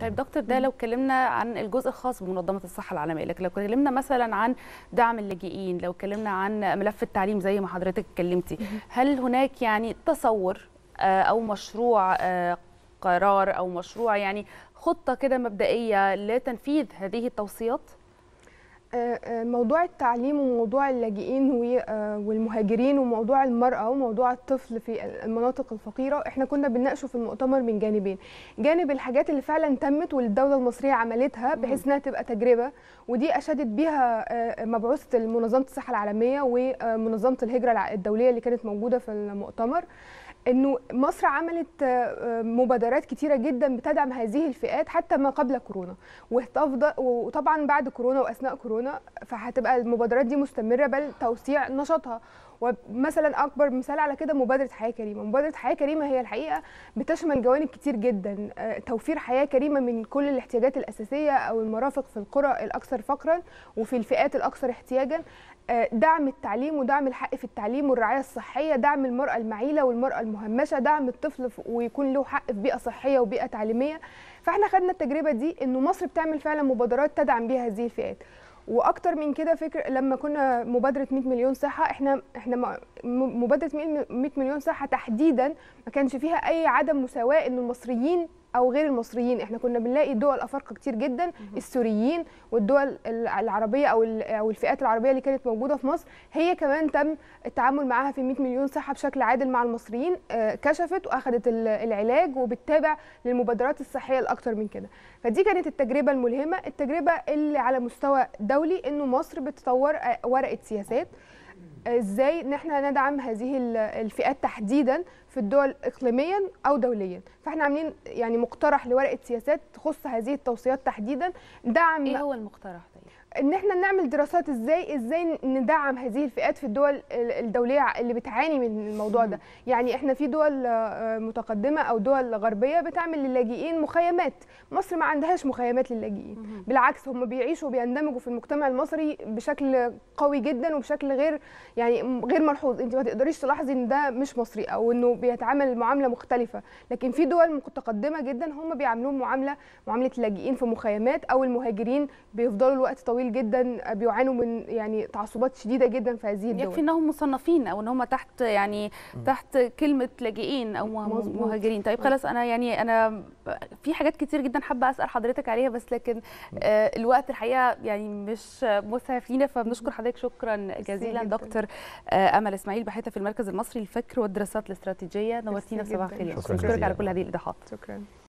طيب دكتور ده لو اتكلمنا عن الجزء الخاص بمنظمة الصحة العالمية لكن لو اتكلمنا مثلا عن دعم اللاجئين لو اتكلمنا عن ملف التعليم زي ما حضرتك اتكلمتي هل هناك يعني تصور أو مشروع قرار أو مشروع يعني خطة كده مبدئية لتنفيذ هذه التوصيات؟ موضوع التعليم وموضوع اللاجئين والمهاجرين وموضوع المرأة وموضوع الطفل في المناطق الفقيرة إحنا كنا بنناقشه في المؤتمر من جانبين. جانب الحاجات اللي فعلا تمت والدولة المصرية عملتها بحيث إنها تبقى تجربة ودي أشادت بيها مبعوثة منظمة الصحة العالمية ومنظمة الهجرة الدولية اللي كانت موجودة في المؤتمر إنه مصر عملت مبادرات كتيرة جدا بتدعم هذه الفئات حتى ما قبل كورونا وطبعا بعد كورونا وأثناء كورونا فهتبقى المبادرات دي مستمرة بل توسيع نشاطها. ومثلا أكبر مثال على كده مبادرة حياة كريمة. مبادرة حياة كريمة هي الحقيقة بتشمل جوانب كتير جدا. توفير حياة كريمة من كل الاحتياجات الأساسية أو المرافق في القرى الأكثر فقرا وفي الفئات الأكثر احتياجا. دعم التعليم ودعم الحق في التعليم والرعاية الصحية دعم المرأة المعيلة والمرأة المهمشة دعم الطفل ويكون له حق في بيئة صحية وبيئة تعليمية. فإحنا خدنا التجربة دي إنه مصر بتعمل فعلا مبادرات تدعم بيها هذه الفئات. وأكتر من كده فكر لما كنا مبادرة 100 مليون صحة إحنا إحنا مبادرة 100 مليون صحة تحديدا ما كانش فيها أي عدم مساواة إن المصريين أو غير المصريين. إحنا كنا بنلاقي دول أفارقة كتير جدا السوريين والدول العربية أو أو الفئات العربية اللي كانت موجودة في مصر. هي كمان تم التعامل معاها في 100 مليون صحة بشكل عادل مع المصريين كشفت واخذت العلاج وبتتابع للمبادرات الصحية الاكثر من كده. فدي كانت التجربة الملهمة. التجربة اللي على مستوى دولي إنه مصر بتطور ورقة سياسات. إزاي إن إحنا ندعم هذه الفئات تحديدا في الدول اقليميا أو دوليا. فاحنا عاملين يعني مقترح لورقة سياسات تخص هذه التوصيات تحديدا. دعم إيه هو المقترح ده إن إحنا نعمل دراسات إزاي إزاي ندعم هذه الفئات في الدول الدولية اللي بتعاني من الموضوع ده. يعني إحنا في دول متقدمة أو دول غربية بتعمل للاجئين مخيمات. مصر ما عندهاش مخيمات للاجئين. بالعكس هم بيعيشوا وبيندمجوا في المجتمع المصري بشكل قوي جدا وبشكل غير يعني غير ملحوظ. أنت ما تقدريش تلاحظي إن ده مش مصري أو إنه بيتعامل معاملة مختلفة. لكن في دول متقدمة جدا هم بيعاملوهم معاملة معاملة اللاجئين في مخيمات أو المهاجرين بيفضلوا الوقت طويل طويل جدا بيعانوا من يعني تعصبات شديدة جدا في هذه الدول. يكفي إنهم مصنفين أو ان هم تحت يعني تحت كلمة لاجئين أو مزبوط. مهاجرين. طيب خلاص أنا يعني أنا في حاجات كتير جدا حابة أسأل حضرتك عليها بس لكن آه الوقت الحقيقة يعني مش مسعف لينا فبنشكر حضرتك. شكرا جزيلا دكتور آه أمل إسماعيل باحثة في المركز المصري للفكر والدراسات الاستراتيجية. نورتينا صباح الخير. شكرا بشكرك على كل هذه الإيضاحات. شكرا.